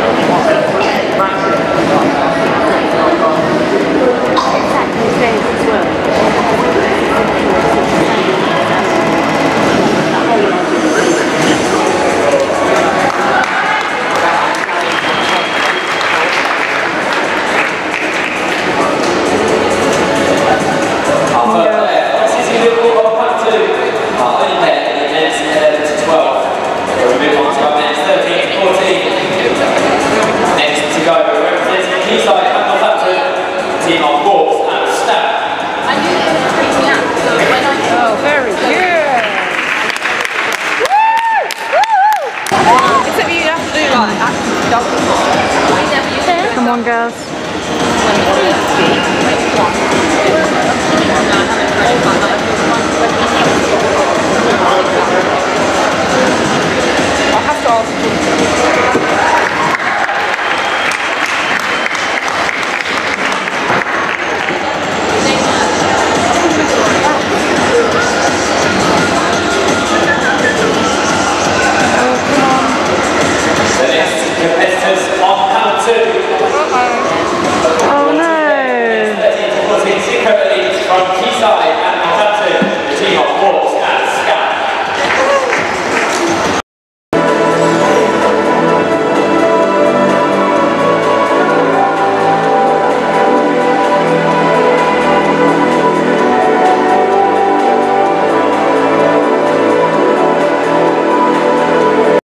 Exactly the Quayside and Northampton, team of Hawks and Stab. Oh, very good. Except you have to do like active double. Come on, girls. I have to ask. Competitors on panel two. Oh no. 13 to 14, Zico Elite from Quayside